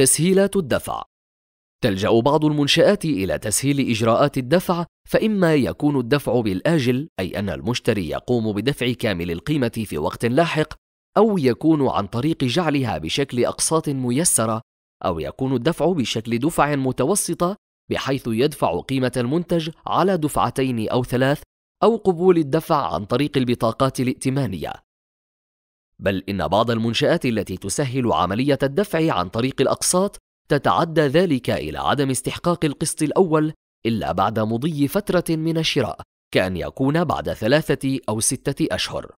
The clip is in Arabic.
تسهيلات الدفع. تلجأ بعض المنشآت إلى تسهيل إجراءات الدفع فإما يكون الدفع بالآجل أي أن المشتري يقوم بدفع كامل القيمة في وقت لاحق أو يكون عن طريق جعلها بشكل أقساط ميسرة أو يكون الدفع بشكل دفع متوسطة بحيث يدفع قيمة المنتج على دفعتين أو ثلاث أو قبول الدفع عن طريق البطاقات الائتمانية. بل إن بعض المنشآت التي تسهل عملية الدفع عن طريق الأقساط تتعدى ذلك إلى عدم استحقاق القسط الأول إلا بعد مضي فترة من الشراء كأن يكون بعد ثلاثة أو ستة أشهر.